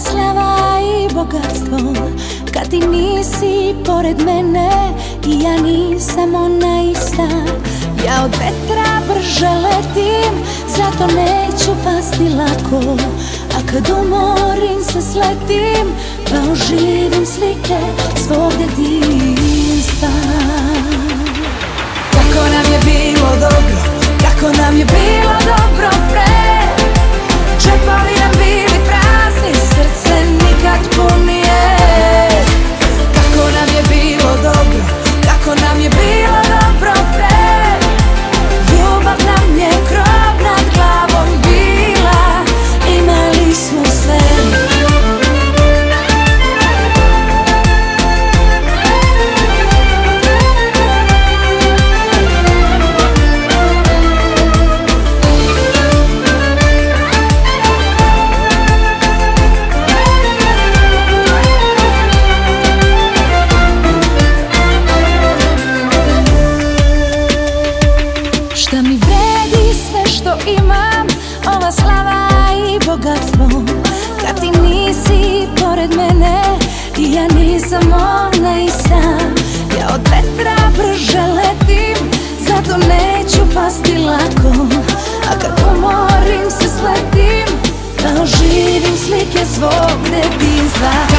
slava i bogatstvo. Kad ti nisi pored mene i ja nisam ona ista. Ja od vetra brže letim, zato neću pasti lako. A kad umorim se sletim, pa oživim slike svog djetinstva Slava i bogatstvo. Kad ti nisi pored mene I ja nisam ona sam. Ja od vetra brže letim Zato neću pasti lako. A kad umorim se sletim Da oživim slike svog detinstva